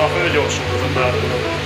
hozzá, fölgyorsult az a tárgyaló.